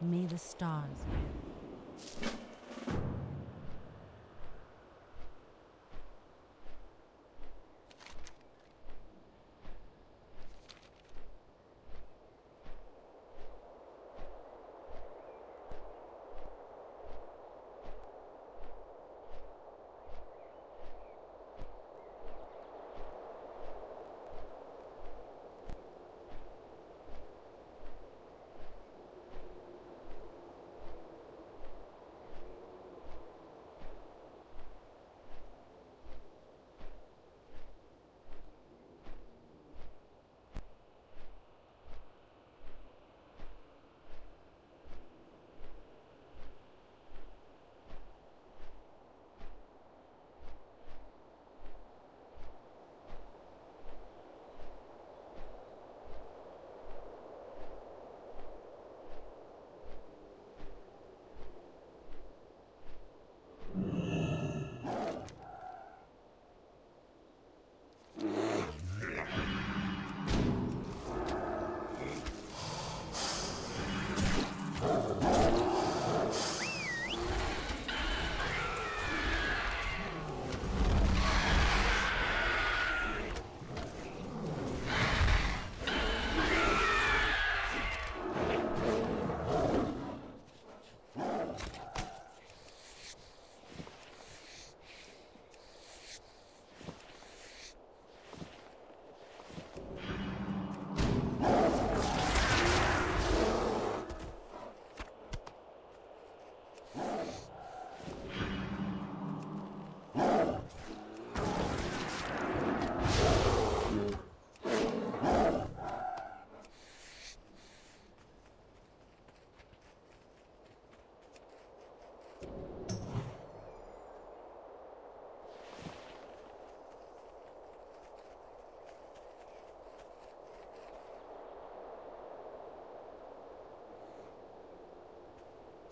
May the stars.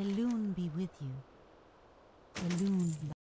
Elune be with you. Elune